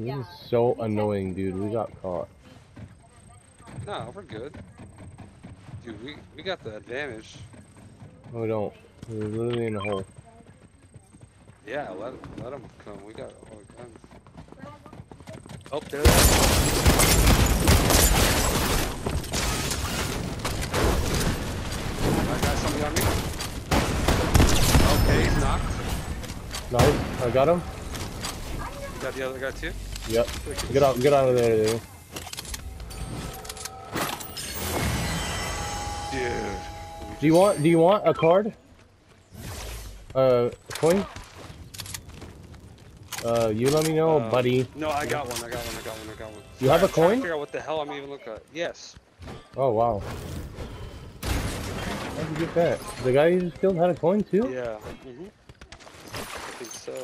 This is so annoying, dude. We got caught. No, we're good. Dude, we, we got the advantage. No, we don't. We're literally in a hole. Yeah, let, let them come. We got all the guns. Oh, there they. I got somebody on me. Okay, he's knocked. Nice. I got him. You got the other guy too? Yep. Get out. Get out of there, dude. Dude. Do you want? Do you want a card? Uh, coin? Uh, you let me know, Uh, buddy. No, I got one. I got one. I got one. I got one. You have a coin? Figure out what the hell I'm even looking at. Yes. Oh wow. How'd you get that? The guy you just killed had a coin too? Yeah. Mhm. I think so.